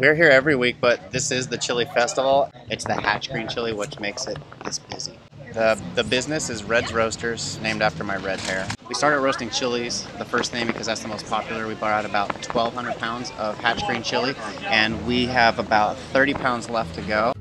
We're here every week, but this is the chili festival. It's the Hatch Green Chili, which makes it this busy. The, the business is Red's Roasters, named after my red hair. We started roasting chilies, the first name because that's the most popular. We brought out about 1,200 pounds of Hatch Green chili, and we have about 30 pounds left to go.